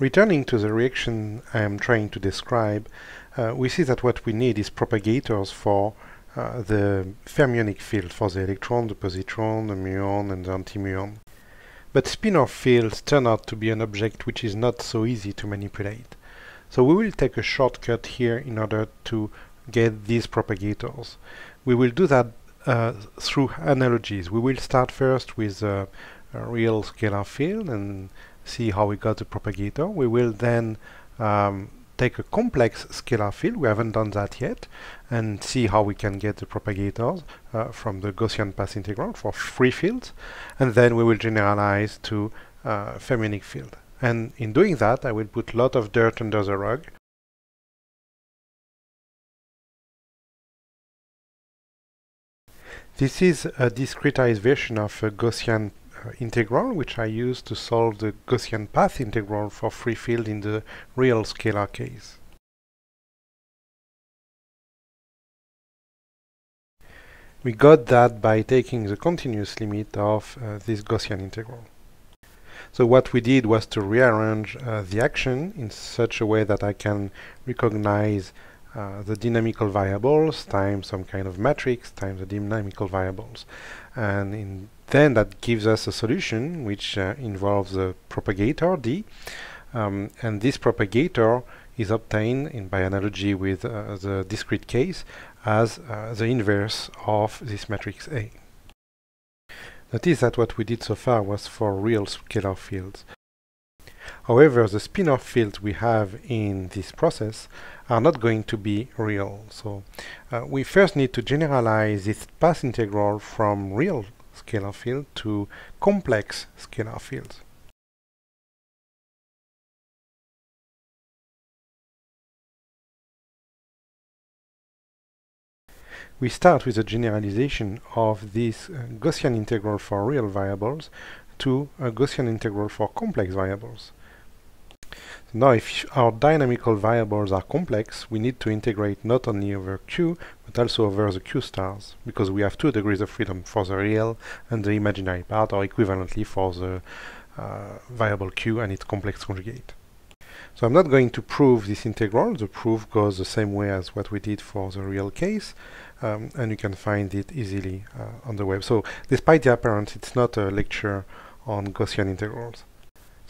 Returning to the reaction I am trying to describe, uh, we see that what we need is propagators for uh, the fermionic field, for the electron, the positron, the muon, and the antimuon. But spinor fields turn out to be an object which is not so easy to manipulate. So we will take a shortcut here in order to get these propagators. We will do that uh, through analogies. We will start first with a, a real scalar field and see how we got the propagator. We will then um, take a complex scalar field, we haven't done that yet, and see how we can get the propagators uh, from the Gaussian path integral for free fields, and then we will generalize to uh, fermionic field. And in doing that, I will put a lot of dirt under the rug. This is a discretized version of a Gaussian integral, which I use to solve the Gaussian path integral for free field in the real scalar case. We got that by taking the continuous limit of uh, this Gaussian integral. So what we did was to rearrange uh, the action in such a way that I can recognize uh, the dynamical variables times some kind of matrix times the dynamical variables. And in then that gives us a solution which uh, involves a propagator D. Um, and this propagator is obtained in by analogy with uh, the discrete case as uh, the inverse of this matrix A. Notice that what we did so far was for real scalar fields. However, the spinor fields we have in this process are not going to be real. So uh, we first need to generalize this path integral from real scalar field to complex scalar fields. We start with a generalization of this uh, Gaussian integral for real variables to a Gaussian integral for complex variables. Now if our dynamical variables are complex, we need to integrate not only over Q, but also over the Q stars, because we have two degrees of freedom for the real and the imaginary part, or equivalently for the uh, variable Q and its complex conjugate. So I'm not going to prove this integral, the proof goes the same way as what we did for the real case, um, and you can find it easily uh, on the web. So despite the appearance, it's not a lecture on Gaussian integrals.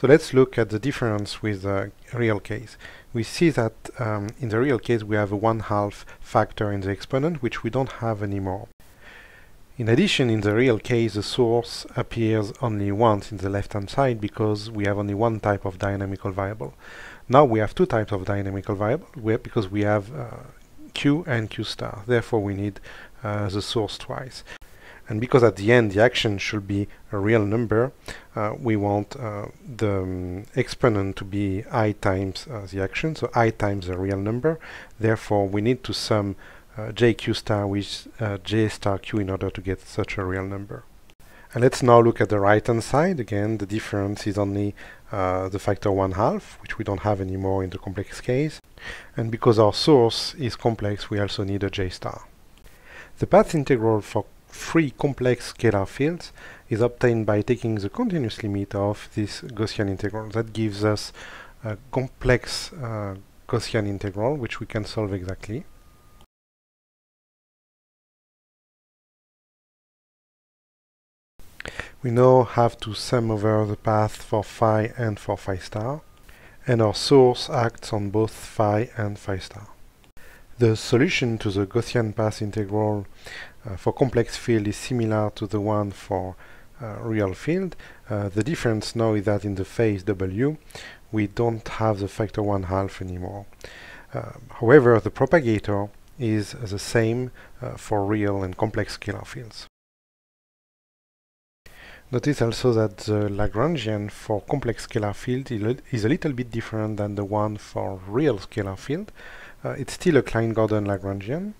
So let's look at the difference with the real case. We see that um, in the real case we have a one-half factor in the exponent, which we don't have anymore. In addition, in the real case, the source appears only once in the left-hand side because we have only one type of dynamical variable. Now we have two types of dynamical variable because we have uh, q and q star. Therefore, we need uh, the source twice. And because at the end the action should be a real number, uh, we want uh, the um, exponent to be i times uh, the action, so i times a real number. Therefore, we need to sum uh, jq star with uh, j star q in order to get such a real number. And let's now look at the right hand side. Again, the difference is only uh, the factor 1 half, which we don't have anymore in the complex case. And because our source is complex, we also need a j star. The path integral for free complex scalar fields is obtained by taking the continuous limit of this Gaussian integral. That gives us a complex uh, Gaussian integral, which we can solve exactly. We now have to sum over the path for phi and for phi star, and our source acts on both phi and phi star. The solution to the Gaussian path integral uh, for complex field is similar to the one for uh, real field. Uh, the difference now is that in the phase W we don't have the factor 1 half anymore. Uh, however, the propagator is the same uh, for real and complex scalar fields. Notice also that the Lagrangian for complex scalar field is a little bit different than the one for real scalar field. Uh, it's still a Klein-Gordon Lagrangian.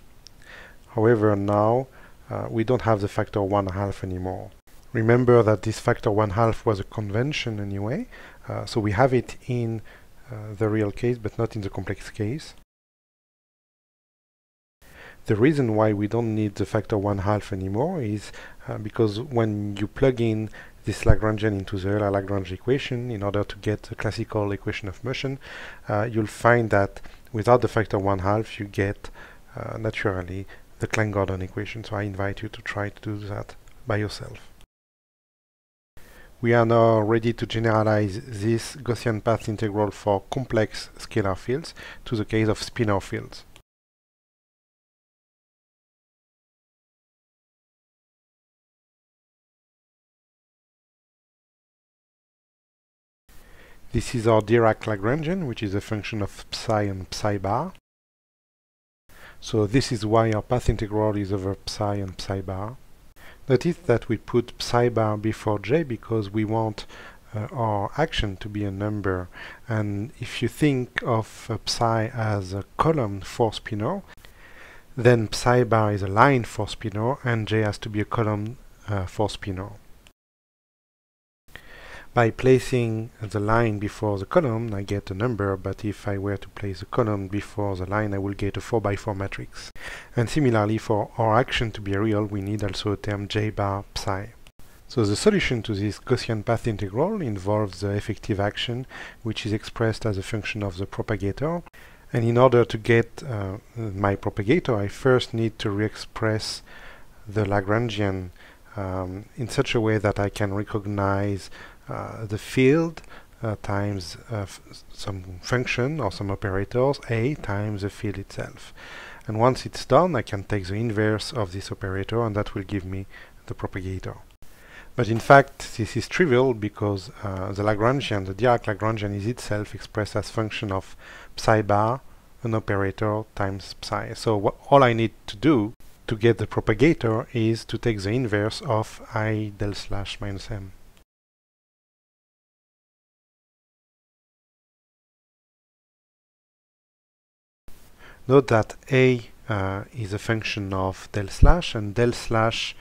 However, now uh, we don't have the factor 1 half anymore. Remember that this factor 1 half was a convention anyway, uh, so we have it in uh, the real case but not in the complex case. The reason why we don't need the factor 1 half anymore is uh, because when you plug in this Lagrangian into the Euler-Lagrange equation in order to get the classical equation of motion, uh, you'll find that without the factor 1 half you get uh, naturally the Klein-Gordon equation. So I invite you to try to do that by yourself. We are now ready to generalize this Gaussian path integral for complex scalar fields to the case of spinor fields. This is our Dirac Lagrangian, which is a function of psi and psi bar. So this is why our path integral is over psi and psi bar. Notice that we put psi bar before j because we want uh, our action to be a number. And if you think of uh, psi as a column four spinor, then psi bar is a line four spinor and j has to be a column uh, four spinor. By placing the line before the column, I get a number, but if I were to place the column before the line, I will get a 4x4 matrix. And similarly, for our action to be real, we need also a term j bar psi. So the solution to this Gaussian path integral involves the effective action, which is expressed as a function of the propagator. And in order to get uh, my propagator, I first need to re-express the Lagrangian um, in such a way that I can recognize the field uh, times uh, some function or some operators a times the field itself. And once it's done I can take the inverse of this operator and that will give me the propagator. But in fact this is trivial because uh, the Lagrangian, the Dirac Lagrangian is itself expressed as function of psi bar an operator times psi. So all I need to do to get the propagator is to take the inverse of i del slash minus m Note that A uh, is a function of del slash and del slash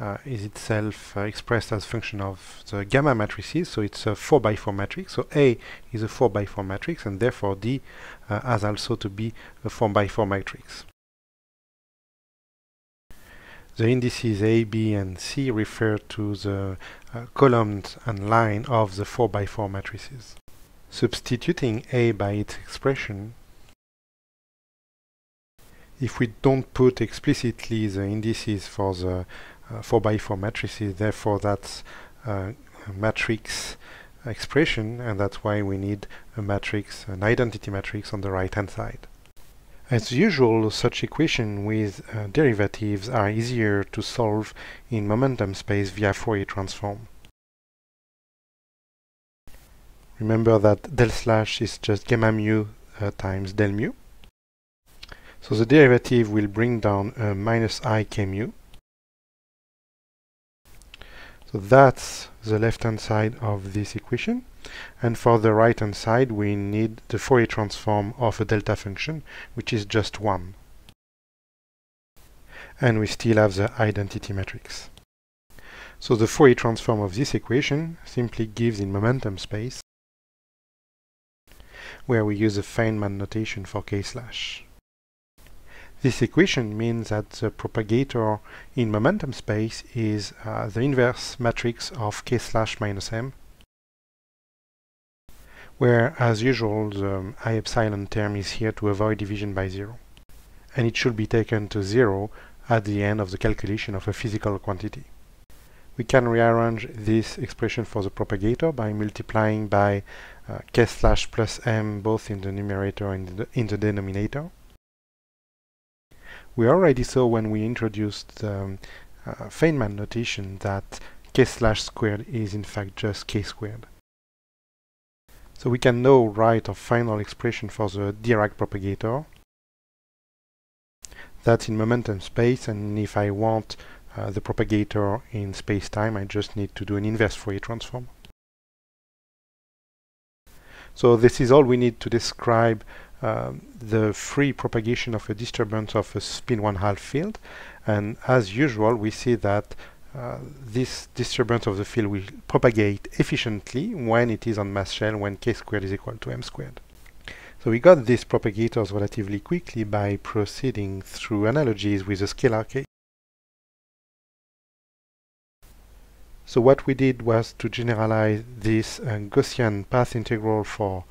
uh, is itself uh, expressed as a function of the gamma matrices, so it's a 4 by 4 matrix. So A is a 4 by 4 matrix and therefore D uh, has also to be a 4 by 4 matrix. The indices A, B and C refer to the uh, columns and line of the 4 by 4 matrices. Substituting A by its expression if we don't put explicitly the indices for the uh, 4x4 matrices, therefore that's uh, a matrix expression, and that's why we need a matrix, an identity matrix on the right-hand side. As usual, such equations with uh, derivatives are easier to solve in momentum space via Fourier transform. Remember that del slash is just gamma mu uh, times del mu. So the derivative will bring down uh, minus i k mu. So that's the left-hand side of this equation. And for the right-hand side, we need the Fourier transform of a delta function, which is just 1. And we still have the identity matrix. So the Fourier transform of this equation simply gives in momentum space, where we use a Feynman notation for k slash. This equation means that the propagator in momentum space is uh, the inverse matrix of k slash minus m, where, as usual, the i epsilon term is here to avoid division by zero. And it should be taken to zero at the end of the calculation of a physical quantity. We can rearrange this expression for the propagator by multiplying by uh, k slash plus m both in the numerator and in the, in the denominator. We already saw when we introduced um, uh, Feynman notation that k slash squared is in fact just k squared. So we can now write a final expression for the Dirac propagator. That's in momentum space and if I want uh, the propagator in space-time I just need to do an inverse Fourier transform. So this is all we need to describe um, the free propagation of a disturbance of a spin one half field and as usual we see that uh, this disturbance of the field will propagate efficiently when it is on mass shell when k squared is equal to m squared. So we got these propagators relatively quickly by proceeding through analogies with a scalar case. So what we did was to generalize this uh, Gaussian path integral for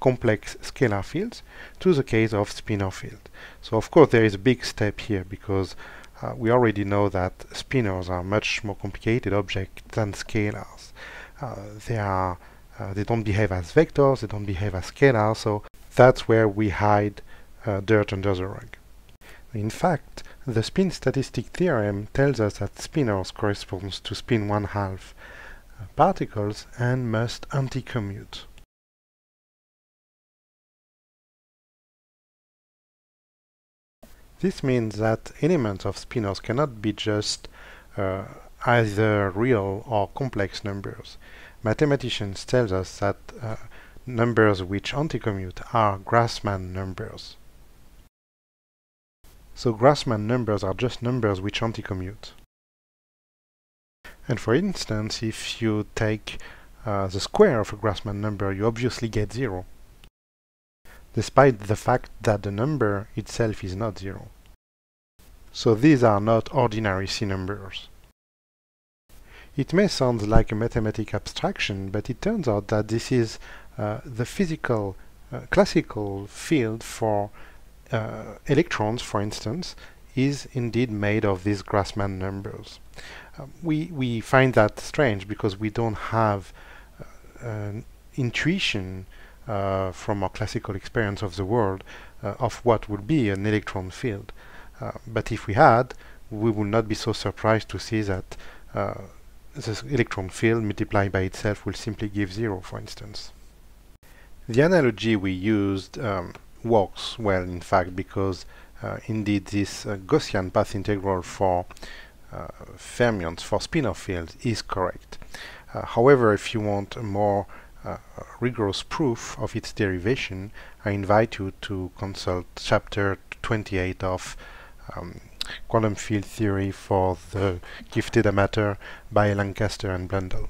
complex scalar fields to the case of spinor field. So of course there is a big step here because uh, we already know that spinors are much more complicated objects than scalars. Uh, they are uh, they don't behave as vectors, they don't behave as scalars, so that's where we hide uh, dirt under the rug. In fact, the spin statistic theorem tells us that spinors corresponds to spin one half uh, particles and must anti-commute. This means that elements of spinors cannot be just uh, either real or complex numbers. Mathematicians tell us that uh, numbers which anticommute are Grassmann numbers. So Grassmann numbers are just numbers which anticommute. And for instance, if you take uh, the square of a Grassmann number, you obviously get zero despite the fact that the number itself is not zero. So these are not ordinary C numbers. It may sound like a mathematical abstraction, but it turns out that this is uh, the physical, uh, classical field for uh, electrons, for instance, is indeed made of these Grassmann numbers. Um, we, we find that strange because we don't have uh, an intuition uh, from our classical experience of the world uh, of what would be an electron field. Uh, but if we had, we would not be so surprised to see that uh, the electron field multiplied by itself will simply give zero, for instance. The analogy we used um, works well, in fact, because uh, indeed this Gaussian path integral for fermions, for spinor fields, is correct. however, if you want a more uh, rigorous proof of its derivation, I invite you to consult chapter 28 of um, Quantum Field Theory for the Gifted Amateur by Lancaster and Blundell.